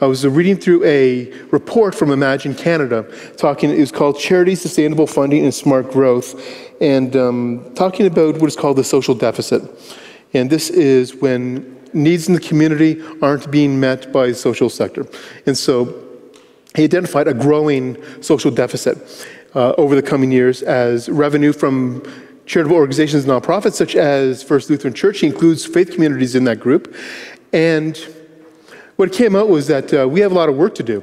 I was reading through a report from Imagine Canada, talking, it was called Charity, Sustainable Funding, and Smart Growth, and um, talking about what is called the social deficit. And this is when needs in the community aren't being met by the social sector. And so he identified a growing social deficit uh, over the coming years as revenue from charitable organizations and nonprofits, such as First Lutheran Church. He includes faith communities in that group. And what came out was that uh, we have a lot of work to do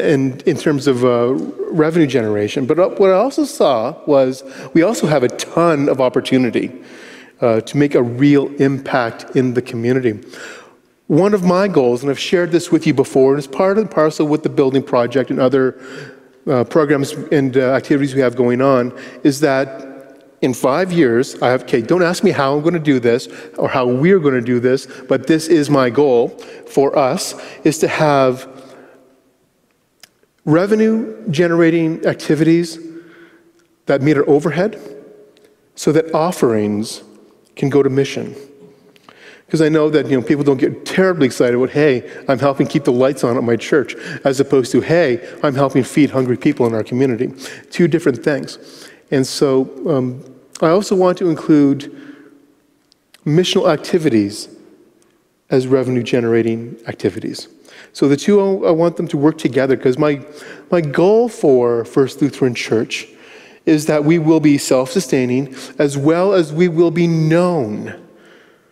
in, in terms of uh, revenue generation. But uh, what I also saw was we also have a ton of opportunity uh, to make a real impact in the community. One of my goals, and I've shared this with you before, and it's part and parcel with the building project and other uh, programs and uh, activities we have going on, is that in five years, I have, okay, don't ask me how I'm going to do this or how we're going to do this, but this is my goal for us, is to have revenue generating activities that meet our overhead so that offerings can go to mission. Because I know that you know people don't get terribly excited about, hey, I'm helping keep the lights on at my church, as opposed to, hey, I'm helping feed hungry people in our community. Two different things. And so um, I also want to include missional activities as revenue generating activities. So the two, I want them to work together because my, my goal for First Lutheran Church is that we will be self sustaining as well as we will be known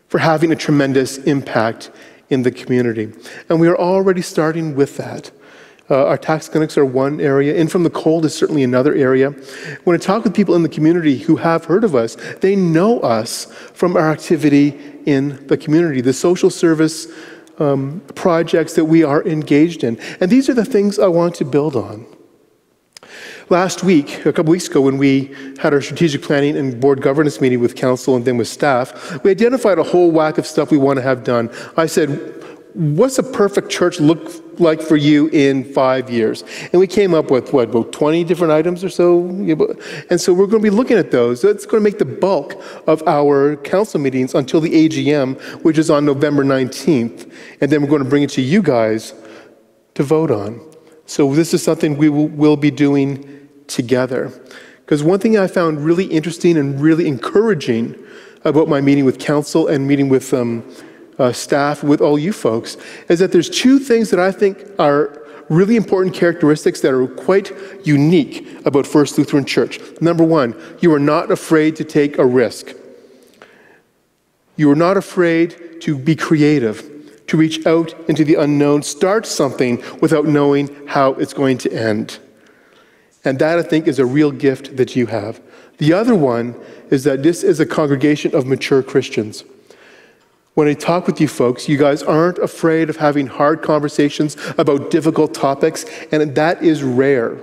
for having a tremendous impact in the community. And we are already starting with that. Uh, our tax clinics are one area. In from the cold is certainly another area. When I talk with people in the community who have heard of us, they know us from our activity in the community, the social service um, projects that we are engaged in. And these are the things I want to build on. Last week, a couple weeks ago, when we had our strategic planning and board governance meeting with council and then with staff, we identified a whole whack of stuff we want to have done. I said, what's a perfect church look like for you in five years? And we came up with, what, about 20 different items or so? And so we're going to be looking at those. That's going to make the bulk of our council meetings until the AGM, which is on November 19th. And then we're going to bring it to you guys to vote on. So this is something we will, will be doing together. Because one thing I found really interesting and really encouraging about my meeting with council and meeting with um, uh, staff, with all you folks, is that there's two things that I think are really important characteristics that are quite unique about First Lutheran Church. Number one, you are not afraid to take a risk. You are not afraid to be creative, to reach out into the unknown, start something without knowing how it's going to end. And that, I think, is a real gift that you have. The other one is that this is a congregation of mature Christians. When I talk with you folks, you guys aren't afraid of having hard conversations about difficult topics, and that is rare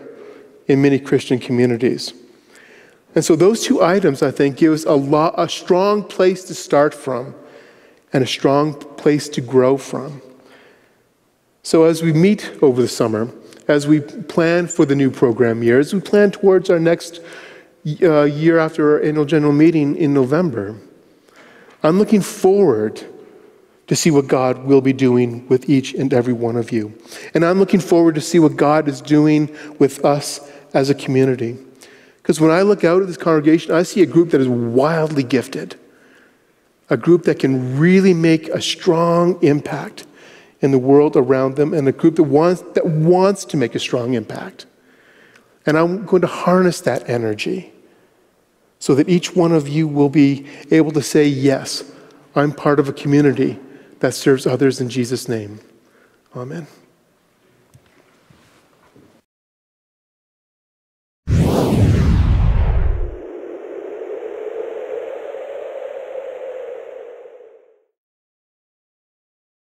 in many Christian communities. And so those two items, I think, give us a, lot, a strong place to start from and a strong place to grow from. So as we meet over the summer, as we plan for the new program year, as we plan towards our next uh, year after our annual general meeting in November, I'm looking forward to see what God will be doing with each and every one of you. And I'm looking forward to see what God is doing with us as a community. Because when I look out at this congregation, I see a group that is wildly gifted, a group that can really make a strong impact in the world around them, and a group that wants, that wants to make a strong impact. And I'm going to harness that energy so that each one of you will be able to say, Yes, I'm part of a community that serves others in Jesus' name. Amen.